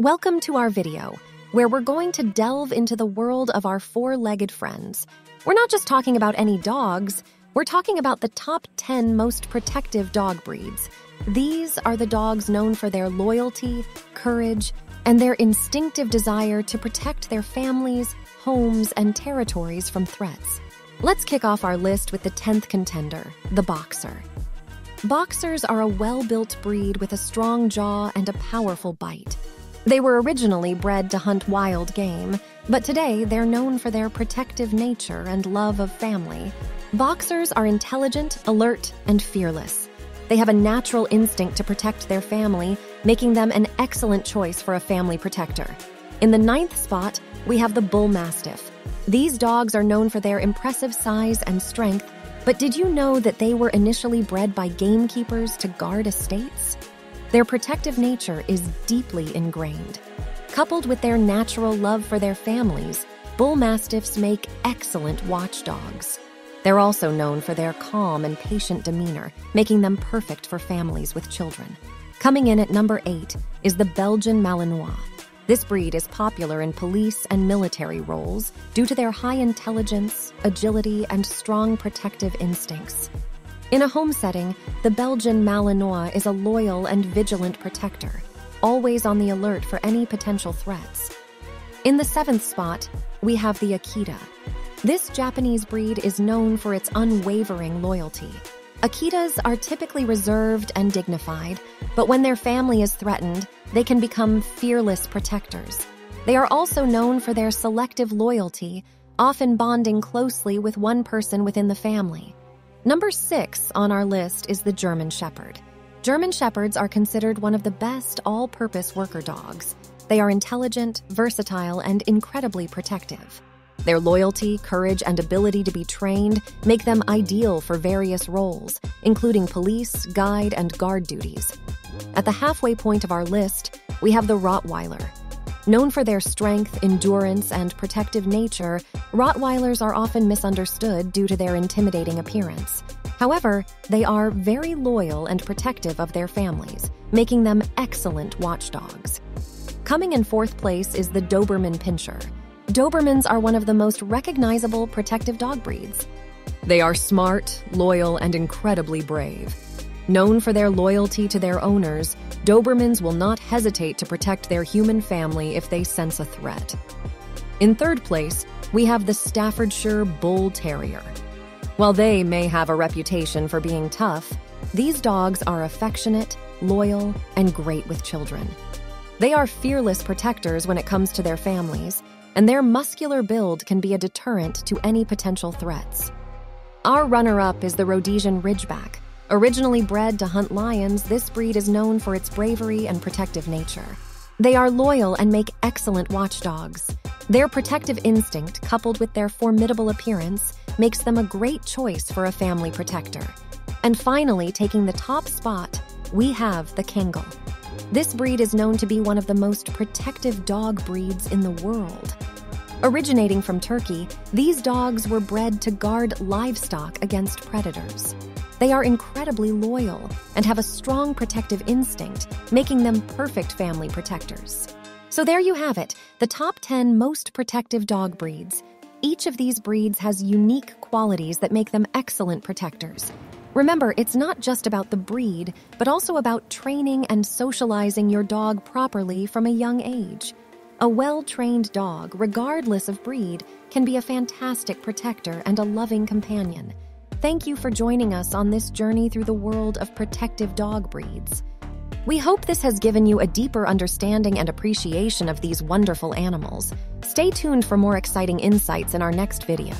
Welcome to our video, where we're going to delve into the world of our four legged friends. We're not just talking about any dogs, we're talking about the top 10 most protective dog breeds. These are the dogs known for their loyalty, courage, and their instinctive desire to protect their families, homes, and territories from threats. Let's kick off our list with the 10th contender, the Boxer. Boxers are a well built breed with a strong jaw and a powerful bite. They were originally bred to hunt wild game, but today they're known for their protective nature and love of family. Boxers are intelligent, alert, and fearless. They have a natural instinct to protect their family, making them an excellent choice for a family protector. In the ninth spot, we have the Bull Mastiff. These dogs are known for their impressive size and strength, but did you know that they were initially bred by gamekeepers to guard estates? Their protective nature is deeply ingrained. Coupled with their natural love for their families, bull mastiffs make excellent watchdogs. They're also known for their calm and patient demeanor, making them perfect for families with children. Coming in at number 8 is the Belgian Malinois. This breed is popular in police and military roles due to their high intelligence, agility, and strong protective instincts. In a home setting, the Belgian Malinois is a loyal and vigilant protector, always on the alert for any potential threats. In the seventh spot, we have the Akita. This Japanese breed is known for its unwavering loyalty. Akitas are typically reserved and dignified, but when their family is threatened, they can become fearless protectors. They are also known for their selective loyalty, often bonding closely with one person within the family. Number six on our list is the German Shepherd. German Shepherds are considered one of the best all purpose worker dogs. They are intelligent, versatile, and incredibly protective. Their loyalty, courage, and ability to be trained make them ideal for various roles, including police, guide, and guard duties. At the halfway point of our list, we have the Rottweiler, Known for their strength, endurance, and protective nature, Rottweilers are often misunderstood due to their intimidating appearance. However, they are very loyal and protective of their families, making them excellent watchdogs. Coming in fourth place is the Doberman Pinscher. Dobermans are one of the most recognizable protective dog breeds. They are smart, loyal, and incredibly brave. Known for their loyalty to their owners, Dobermans will not hesitate to protect their human family if they sense a threat. In third place, we have the Staffordshire Bull Terrier. While they may have a reputation for being tough, these dogs are affectionate, loyal, and great with children. They are fearless protectors when it comes to their families, and their muscular build can be a deterrent to any potential threats. Our runner up is the Rhodesian Ridgeback Originally bred to hunt lions, this breed is known for its bravery and protective nature. They are loyal and make excellent watchdogs. Their protective instinct, coupled with their formidable appearance, makes them a great choice for a family protector. And finally, taking the top spot, we have the Kangal. This breed is known to be one of the most protective dog breeds in the world. Originating from Turkey, these dogs were bred to guard livestock against predators. They are incredibly loyal and have a strong protective instinct, making them perfect family protectors. So there you have it, the top 10 most protective dog breeds. Each of these breeds has unique qualities that make them excellent protectors. Remember, it's not just about the breed, but also about training and socializing your dog properly from a young age. A well trained dog, regardless of breed, can be a fantastic protector and a loving companion. Thank you for joining us on this journey through the world of protective dog breeds. We hope this has given you a deeper understanding and appreciation of these wonderful animals. Stay tuned for more exciting insights in our next video.